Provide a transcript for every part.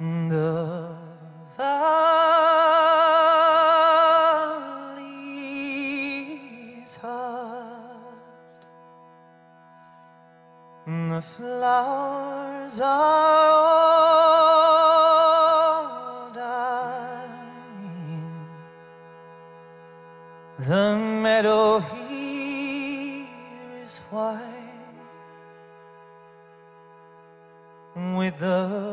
The valley's hushed, the flowers are all dying, the meadow here is white with the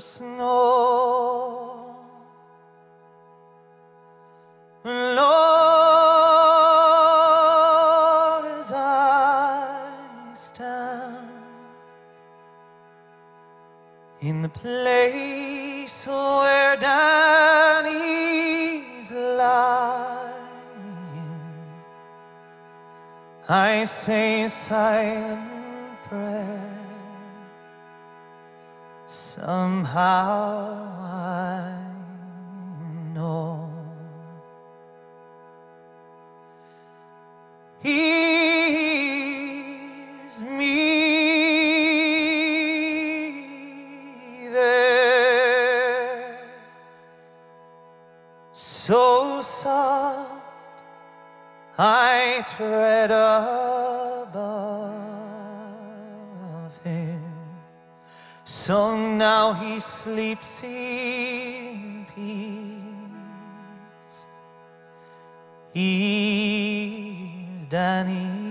snow. Lord, as I stand in the place where Danny's lying, I say silent prayer. Somehow I know. He's me there, so soft I tread above So now he sleeps in peace. He's Danny's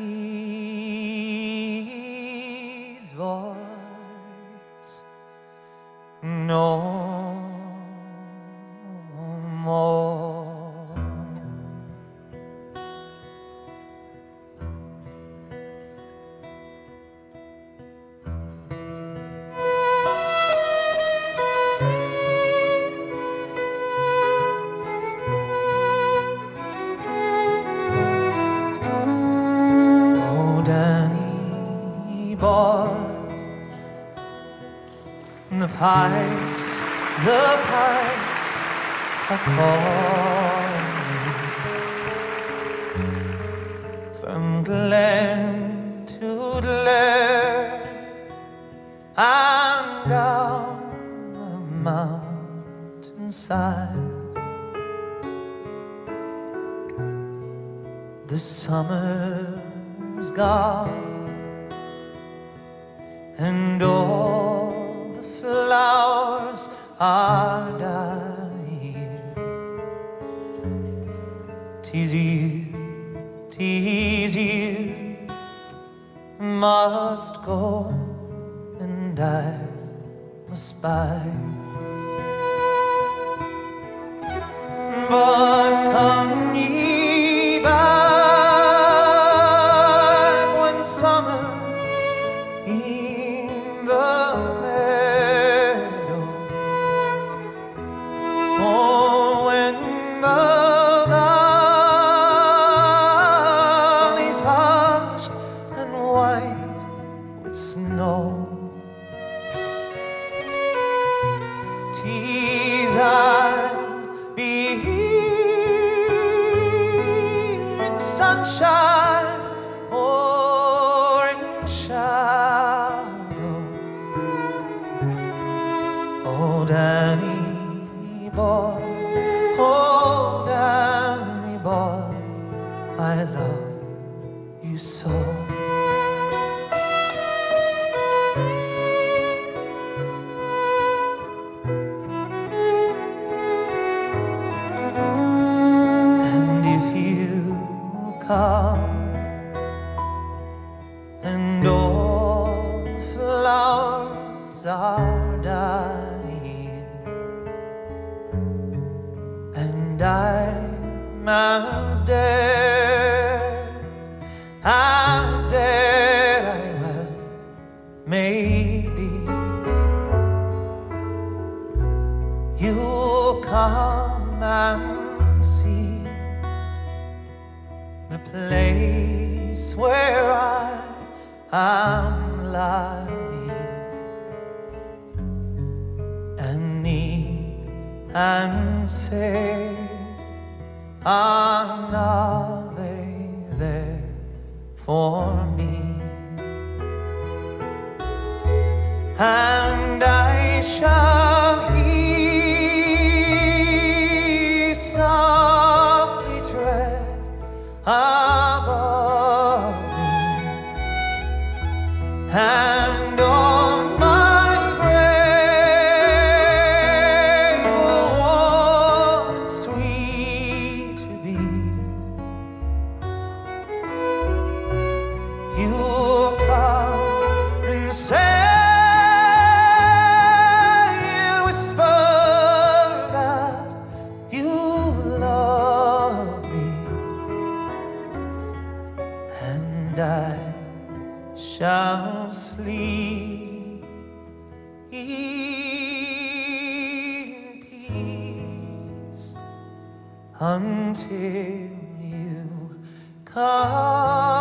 pipes, the pipes are calling from glen to glen and down the mountainside. The summer's gone, and all are dying. Tis you, tis you must go, and I must bide. But valley's hushed and white with snow. I'll be here in sunshine or in shadow. Oh, Danny boy, are dying and I'm dead, as dead I well may be. You'll come and see the place where I am lying and say, an Ave there for me. And I shall shall sleep. In peace until you come